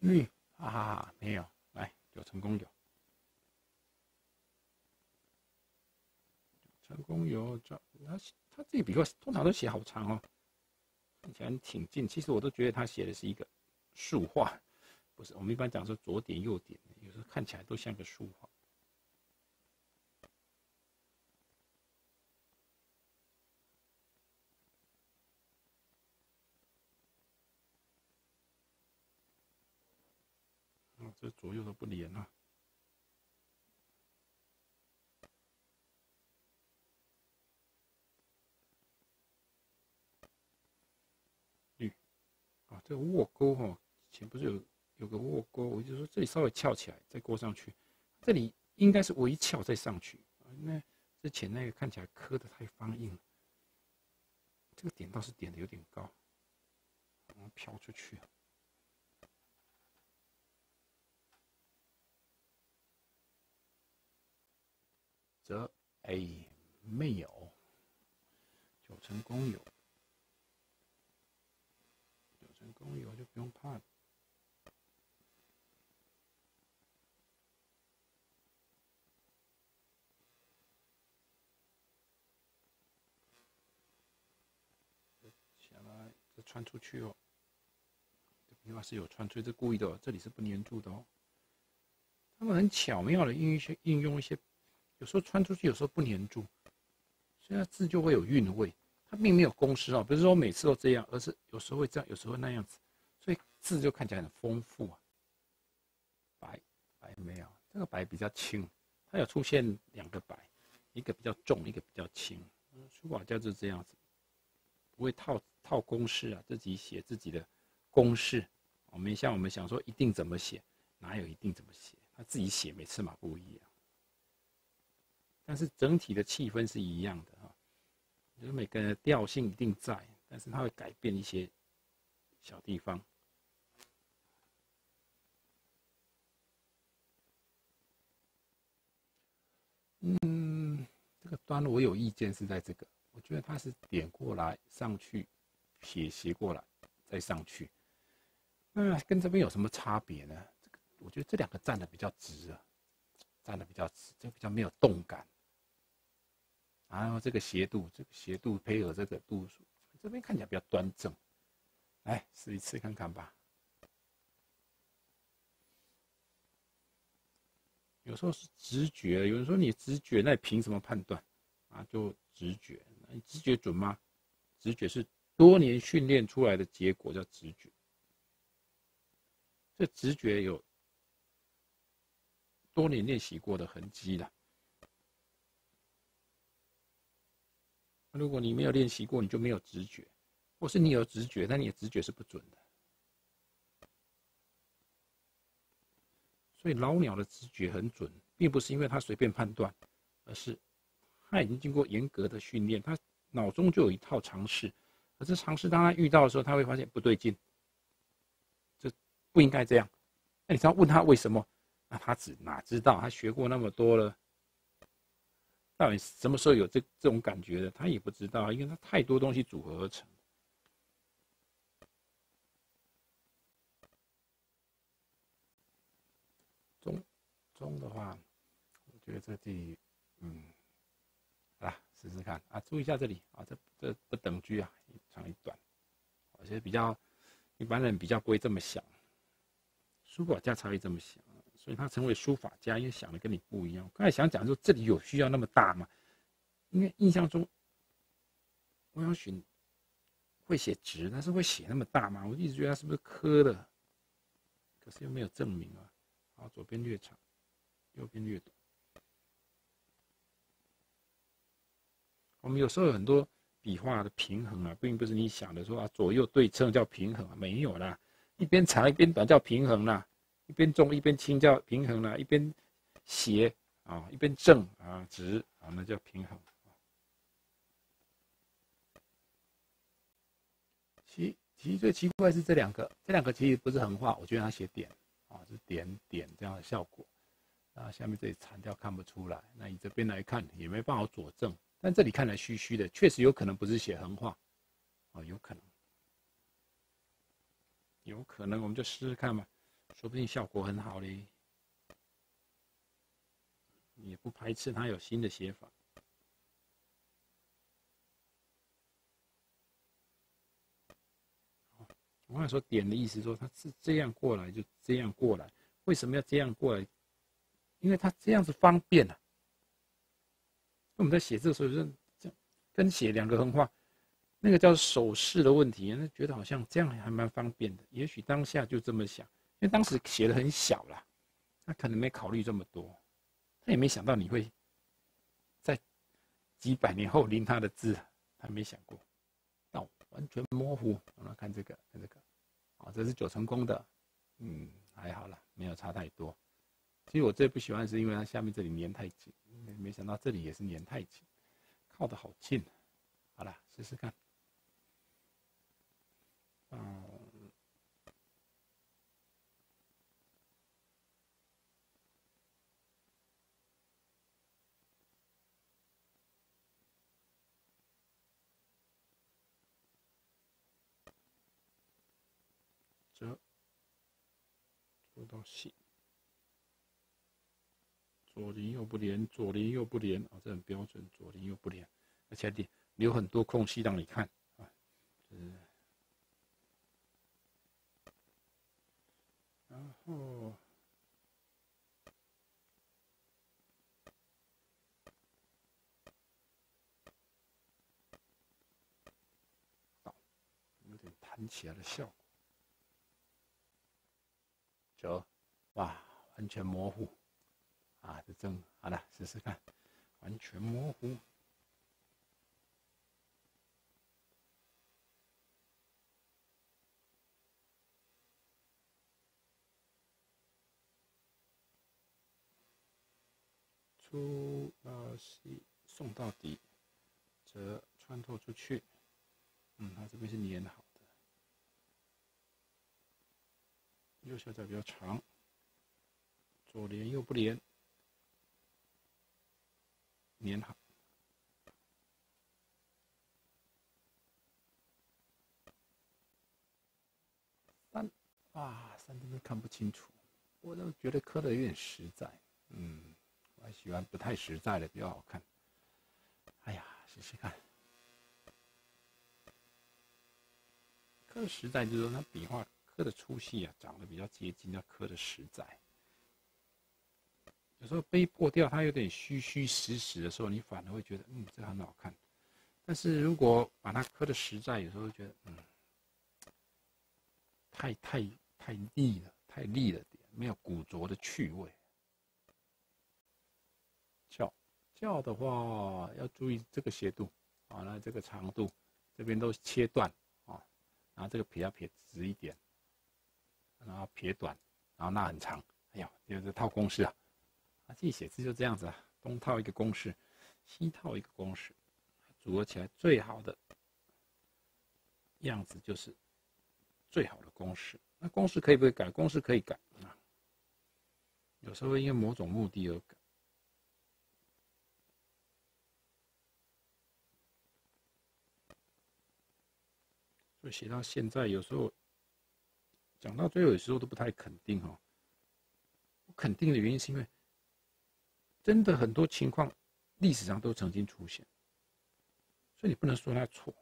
嗯，哈哈哈，没有，来有成功有，成功有，这他他这笔画通常都写好长哦，看起来挺近，其实我都觉得他写的是一个竖画，不是我们一般讲说左点右点，有时候看起来都像个竖画。这左右都不连啊！绿啊，这个卧钩哈，以前不是有有个卧钩，我就说这里稍微翘起来再过上去，这里应该是微翘再上去那之前那个看起来磕的太方硬了，这个点倒是点的有点高，飘出去。则哎没有，九成功有，九成功有就不用怕了。下来这穿出去哦，这笔画是有穿出，这故意的，这里是不粘住的哦。他们很巧妙的运一些运用一些。有时候穿出去，有时候不粘住，所以它字就会有韵味。它并没有公式啊，不是说每次都这样，而是有时候会这样，有时候那样子，所以字就看起来很丰富啊。白白没有，这个白比较轻，它有出现两个白，一个比较重，一个比较轻。书法家就这样子，不会套套公式啊，自己写自己的公式。我们像我们想说一定怎么写，哪有一定怎么写？他自己写每次嘛不一样。但是整体的气氛是一样的哈，就是每个人的调性一定在，但是它会改变一些小地方。嗯，这个端我有意见是在这个，我觉得它是点过来上去，撇斜过来再上去，那跟这边有什么差别呢？这个我觉得这两个站的比较直啊，站的比较直，就比较没有动感。然后这个斜度，这个斜度配合这个度数，这边看起来比较端正。来试一次看看吧。有时候是直觉，有人说你直觉，那你凭什么判断？啊，就直觉，你直觉准吗？直觉是多年训练出来的结果，叫直觉。这直觉有多年练习过的痕迹了。如果你没有练习过，你就没有直觉；或是你有直觉，但你的直觉是不准的。所以老鸟的直觉很准，并不是因为他随便判断，而是他已经经过严格的训练，他脑中就有一套常识。而这常识，当他遇到的时候，他会发现不对劲，这不应该这样。那你只要问他为什么，那他只哪知道？他学过那么多了。到底什么时候有这这种感觉的？他也不知道，因为他太多东西组合而成。中中的话，我觉得这里，嗯，好啦，试试看啊，注意一下这里啊，这这不等距啊，一长一短，我觉得比较一般人比较不会这么想，书法家才会这么想。所以他成为书法家，因为想的跟你不一样。我刚才想讲说，这里有需要那么大吗？因为印象中，欧阳询会写直，但是会写那么大吗？我一直觉得他是不是刻的，可是又没有证明啊。好，左边略长，右边略短。我们有时候有很多笔画的平衡啊，并不是你想的说啊，左右对称叫平衡啊，没有啦，一边长一边短叫平衡啦。一边重一边轻叫平衡了，一边斜啊，一边正啊直啊，那叫平衡。其其实最奇怪是这两个，这两个其实不是横画，我觉得它写点啊，是点点这样的效果。啊，下面这里残掉看不出来，那你这边来看也没办法佐证，但这里看来虚虚的，确实有可能不是写横画，啊，有可能，有可能我们就试试看嘛。说不定效果很好嘞，也不排斥他有新的写法。我刚才说点的意思，说他是这样过来就这样过来，为什么要这样过来？因为他这样子方便啊。我们在写字的时候，就这跟写两个横画，那个叫手势的问题，那觉得好像这样还蛮方便的。也许当下就这么想，因为当时写的很小啦，他可能没考虑这么多，他也没想到你会在几百年后临他的字，他没想过。完全模糊，我们看这个，看这个，啊，这是九成功的，嗯，还好了，没有差太多。其实我最不喜欢是因为它下面这里粘太紧，没想到这里也是粘太紧，靠得好近。好了，试试看。嗯。折，做到细，左邻右不连，左邻右不连啊，这很标准，左邻右不连，而且得留很多空隙让你看啊，嗯，然后，有点弹起来的效果。九，哇，完全模糊，啊，这正好了，试试看，完全模糊。出到西，送到底，折穿透出去，嗯，它这边是粘好。右下角比较长，左连右不连，连好。三啊，三这边看不清楚，我都觉得刻的有点实在，嗯，我还喜欢不太实在的比较好看。哎呀，试试看，刻实在就是说它笔画。刻的粗细啊，长得比较接近要刻的实在。有时候杯破掉，它有点虚虚实实的时候，你反而会觉得，嗯，这很好看。但是如果把它刻的实在，有时候觉得，嗯，太太太腻了，太腻了点，没有古拙的趣味。翘翘的话，要注意这个斜度啊，那这个长度这边都切断啊，然后这个撇要撇直一点。然后撇短，然后捺很长，哎呦，就是套公式啊！啊，自己写字就这样子啊，东套一个公式，西套一个公式，组合起来最好的样子就是最好的公式。那公式可以不可以改？公式可以改啊，有时候因为某种目的而改。就写到现在，有时候。讲到最后，有时候都不太肯定哈。我肯定的原因是因为，真的很多情况历史上都曾经出现，所以你不能说他错。